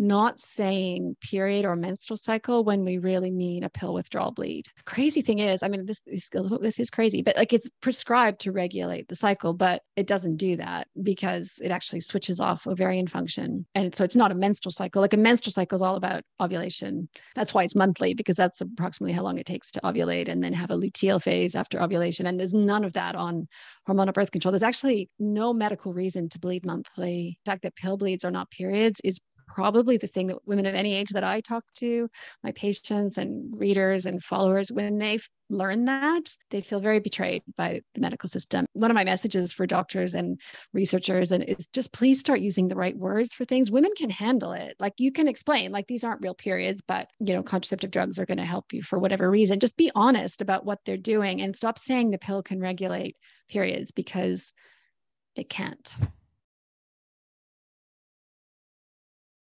not saying period or menstrual cycle when we really mean a pill withdrawal bleed. The crazy thing is, I mean, this is this is crazy, but like it's prescribed to regulate the cycle, but it doesn't do that because it actually switches off ovarian function. And so it's not a menstrual cycle. Like a menstrual cycle is all about ovulation. That's why it's monthly because that's approximately how long it takes to ovulate and then have a luteal phase after ovulation. And there's none of that on hormonal birth control. There's actually no medical reason to bleed monthly. The fact that pill bleeds are not periods is probably the thing that women of any age that I talk to, my patients and readers and followers, when they learn that, they feel very betrayed by the medical system. One of my messages for doctors and researchers and is just please start using the right words for things. Women can handle it. Like you can explain, like these aren't real periods, but you know, contraceptive drugs are going to help you for whatever reason. Just be honest about what they're doing and stop saying the pill can regulate periods because it can't.